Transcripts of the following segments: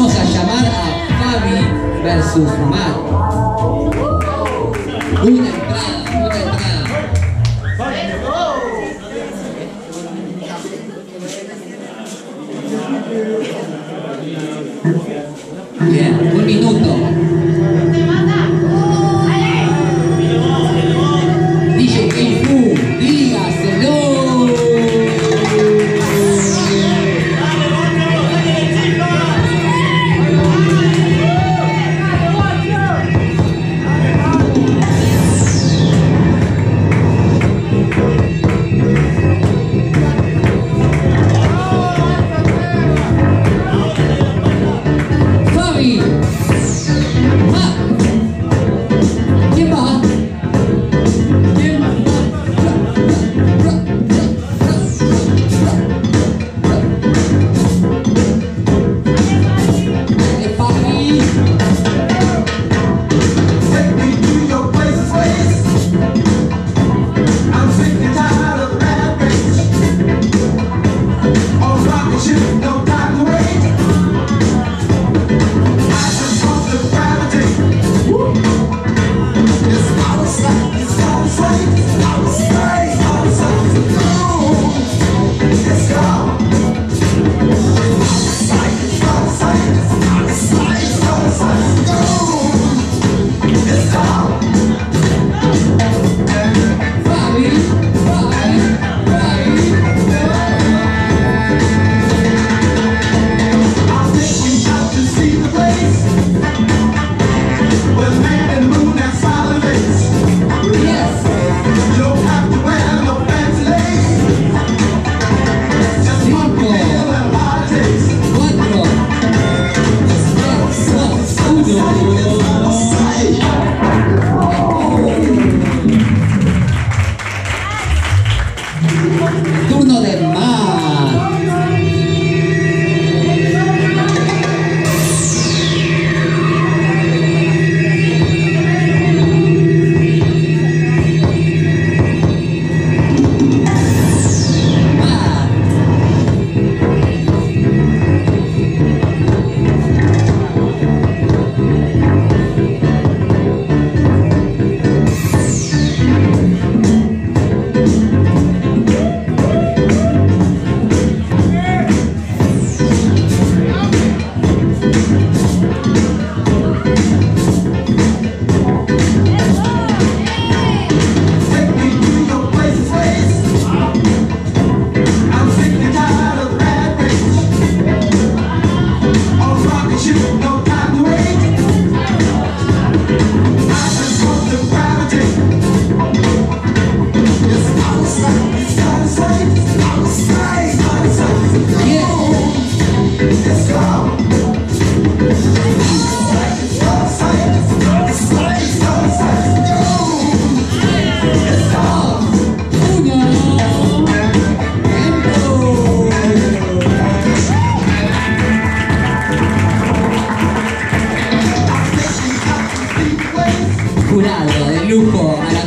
vamos a llamar a Fabi versus Matt. Una entrada, una entrada. Bien, un minuto.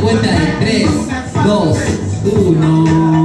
cuenta de 3, 2, 1.